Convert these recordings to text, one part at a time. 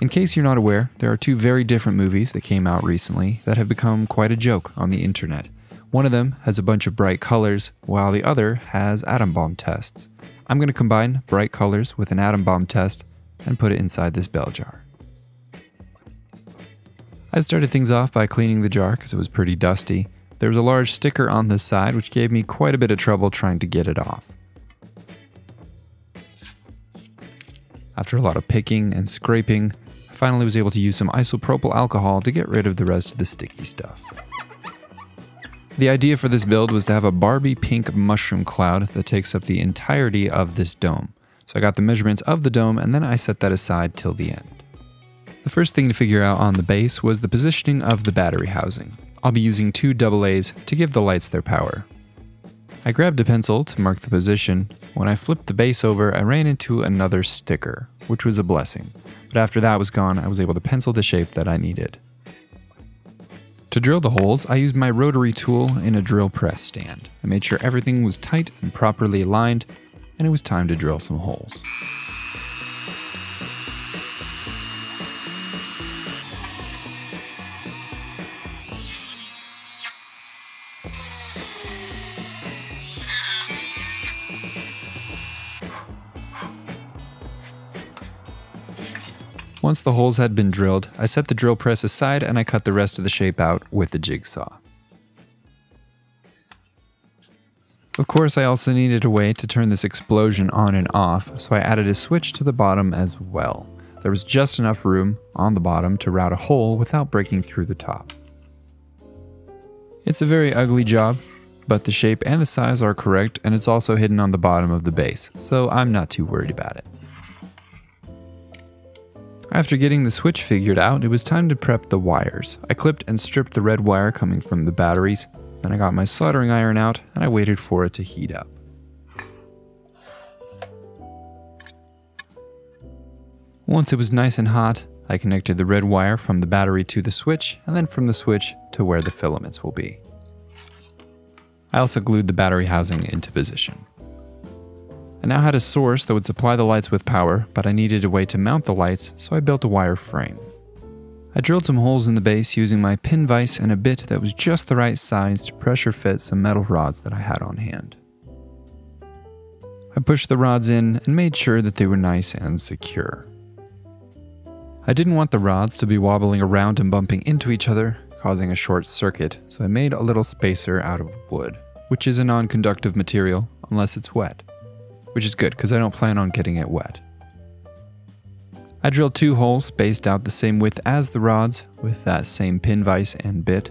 In case you're not aware, there are two very different movies that came out recently that have become quite a joke on the internet. One of them has a bunch of bright colors, while the other has atom bomb tests. I'm going to combine bright colors with an atom bomb test and put it inside this bell jar. I started things off by cleaning the jar because it was pretty dusty. There was a large sticker on the side which gave me quite a bit of trouble trying to get it off. After a lot of picking and scraping, finally was able to use some isopropyl alcohol to get rid of the rest of the sticky stuff. The idea for this build was to have a Barbie pink mushroom cloud that takes up the entirety of this dome. So I got the measurements of the dome and then I set that aside till the end. The first thing to figure out on the base was the positioning of the battery housing. I'll be using two AA's to give the lights their power. I grabbed a pencil to mark the position. When I flipped the base over, I ran into another sticker, which was a blessing. But after that was gone, I was able to pencil the shape that I needed. To drill the holes, I used my rotary tool in a drill press stand. I made sure everything was tight and properly aligned, and it was time to drill some holes. Once the holes had been drilled, I set the drill press aside and I cut the rest of the shape out with the jigsaw. Of course, I also needed a way to turn this explosion on and off, so I added a switch to the bottom as well. There was just enough room on the bottom to route a hole without breaking through the top. It's a very ugly job, but the shape and the size are correct and it's also hidden on the bottom of the base, so I'm not too worried about it. After getting the switch figured out, it was time to prep the wires. I clipped and stripped the red wire coming from the batteries, then I got my soldering iron out and I waited for it to heat up. Once it was nice and hot, I connected the red wire from the battery to the switch and then from the switch to where the filaments will be. I also glued the battery housing into position. I now had a source that would supply the lights with power, but I needed a way to mount the lights, so I built a wire frame. I drilled some holes in the base using my pin vise and a bit that was just the right size to pressure fit some metal rods that I had on hand. I pushed the rods in and made sure that they were nice and secure. I didn't want the rods to be wobbling around and bumping into each other, causing a short circuit, so I made a little spacer out of wood, which is a non-conductive material unless it's wet which is good because I don't plan on getting it wet. I drilled two holes spaced out the same width as the rods with that same pin vise and bit,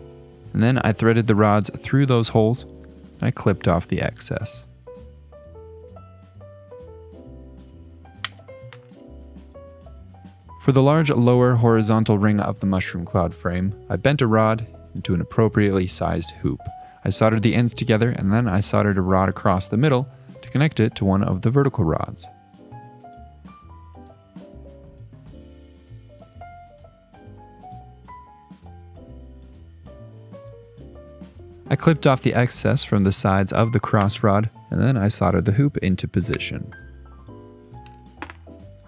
and then I threaded the rods through those holes and I clipped off the excess. For the large lower horizontal ring of the mushroom cloud frame, I bent a rod into an appropriately sized hoop. I soldered the ends together and then I soldered a rod across the middle to connect it to one of the vertical rods. I clipped off the excess from the sides of the cross rod and then I soldered the hoop into position.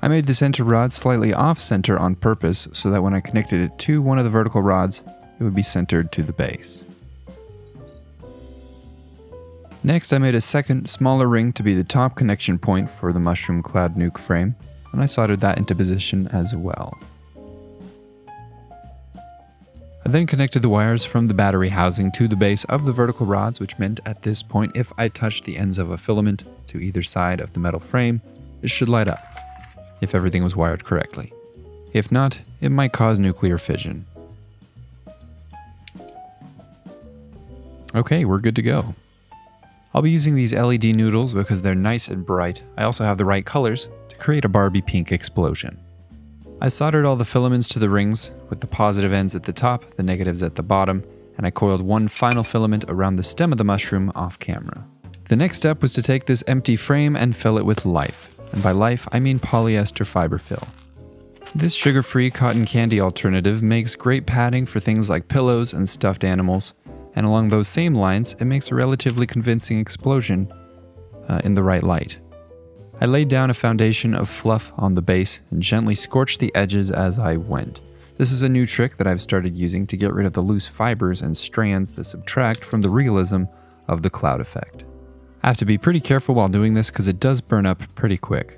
I made the center rod slightly off center on purpose so that when I connected it to one of the vertical rods, it would be centered to the base. Next, I made a second, smaller ring to be the top connection point for the Mushroom Cloud Nuke frame, and I soldered that into position as well. I then connected the wires from the battery housing to the base of the vertical rods, which meant at this point if I touched the ends of a filament to either side of the metal frame, it should light up, if everything was wired correctly. If not, it might cause nuclear fission. Okay, we're good to go. I'll be using these LED noodles because they're nice and bright. I also have the right colors to create a Barbie pink explosion. I soldered all the filaments to the rings with the positive ends at the top, the negatives at the bottom, and I coiled one final filament around the stem of the mushroom off camera. The next step was to take this empty frame and fill it with life, and by life I mean polyester fiber fill. This sugar-free cotton candy alternative makes great padding for things like pillows and stuffed animals, and along those same lines, it makes a relatively convincing explosion uh, in the right light. I laid down a foundation of fluff on the base and gently scorched the edges as I went. This is a new trick that I've started using to get rid of the loose fibers and strands that subtract from the realism of the cloud effect. I have to be pretty careful while doing this because it does burn up pretty quick.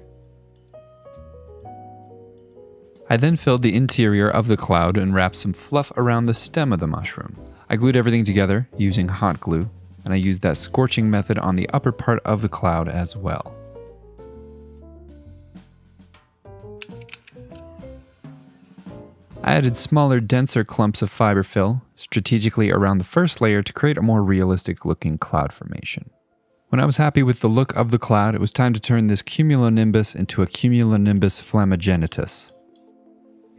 I then filled the interior of the cloud and wrapped some fluff around the stem of the mushroom. I glued everything together using hot glue, and I used that scorching method on the upper part of the cloud as well. I added smaller, denser clumps of fiber fill strategically around the first layer to create a more realistic looking cloud formation. When I was happy with the look of the cloud, it was time to turn this cumulonimbus into a cumulonimbus flammagenitus.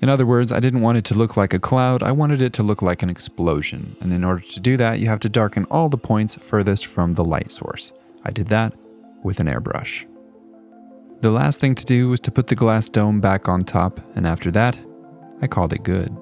In other words, I didn't want it to look like a cloud, I wanted it to look like an explosion, and in order to do that, you have to darken all the points furthest from the light source. I did that with an airbrush. The last thing to do was to put the glass dome back on top, and after that, I called it good.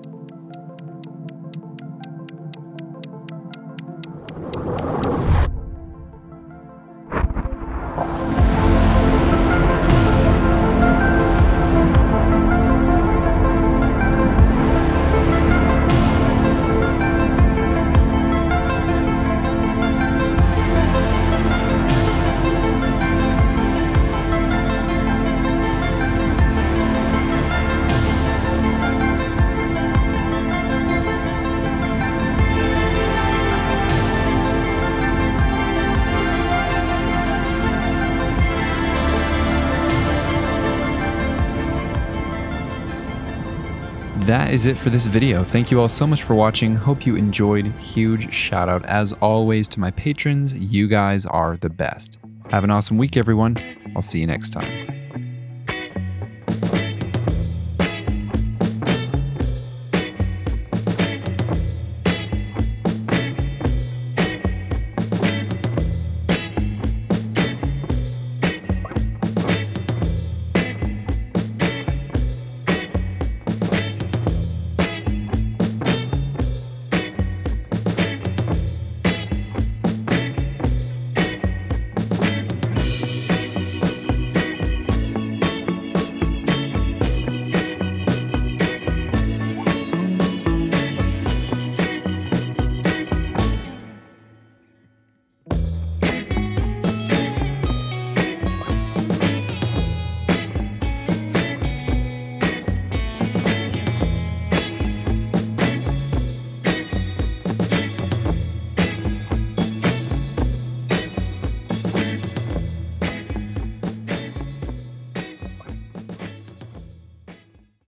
That is it for this video. Thank you all so much for watching. Hope you enjoyed. Huge shout out as always to my patrons. You guys are the best. Have an awesome week, everyone. I'll see you next time.